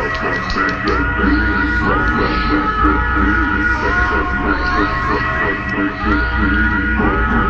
Thank you.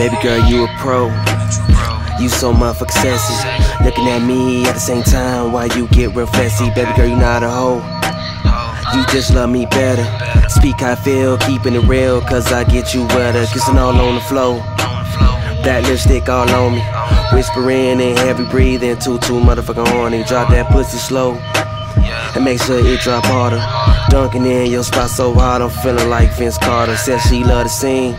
Baby girl, you a pro. You so motherfucking sassy. Looking at me at the same time while you get real fancy. Baby girl, you not a hoe. You just love me better. Speak how I feel, keeping it real, cause I get you wetter. Kissing all on the floor. That lipstick all on me. Whispering and heavy breathing, too, too motherfucking horny. Drop that pussy slow. And make sure it drop harder. Dunking in your spot so hard, I'm feeling like Vince Carter. Said she love the scene.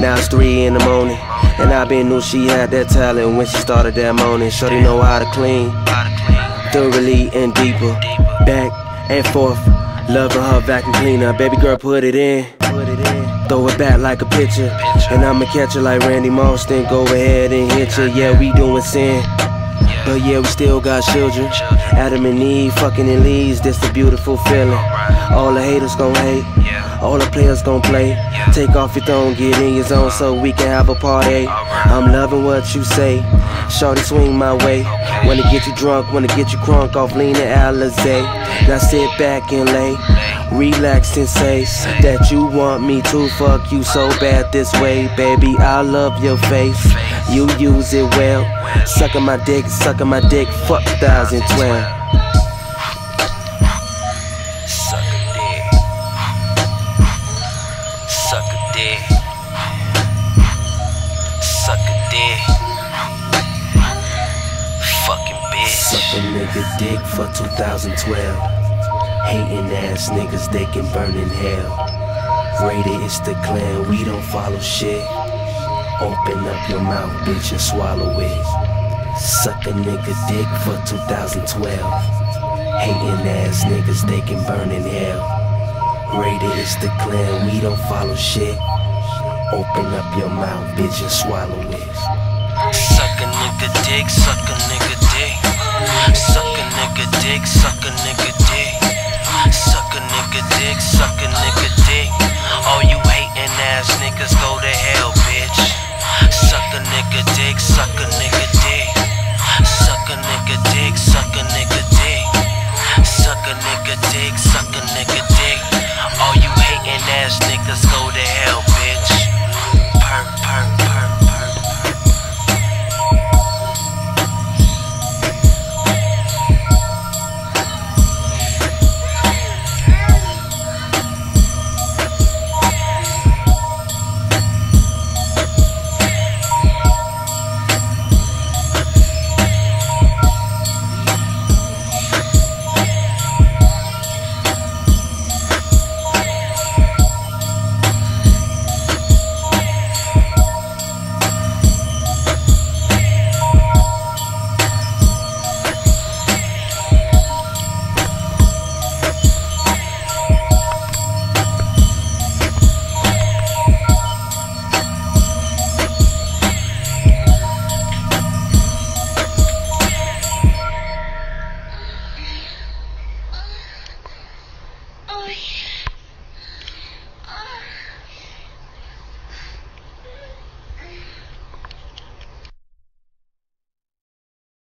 Now it's three in the morning, and I been knew she had that talent when she started that morning. Shorty know how to clean, thoroughly and deeper, back and forth. Loving her vacuum cleaner, baby girl, put it in. Throw it back like a pitcher, and I'ma catch her like Randy Moss. Then go ahead and hit you. Yeah, we doing sin. But yeah, we still got children. Adam and Eve fucking in leaves, that's the beautiful feeling. All the haters gon' hate, all the players gon' play. Take off your throne, get in your zone so we can have a party. I'm loving what you say. Shorty swing my way. Wanna get you drunk, wanna get you crunk off lean and Alizé. Now sit back and lay. Relax and say that you want me to fuck you so bad this way, baby. I love your face. You use it well. Sucking my dick, sucking my dick. Fuck 2012. Suck dick. Suck dick. Suck dick. Fucking bitch. Suck a nigga dick for 2012. Hating ass niggas, they can burn in hell. Rated it's the clan, we don't follow shit. Open up your mouth, bitch, and swallow it. Suck a nigga dick for 2012. Hating ass niggas, they can burn in hell. Rated it's the clan, we don't follow shit. Open up your mouth, bitch, and swallow it. Suck a nigga dick, suck a nigga dick. Suck a nigga dick, suck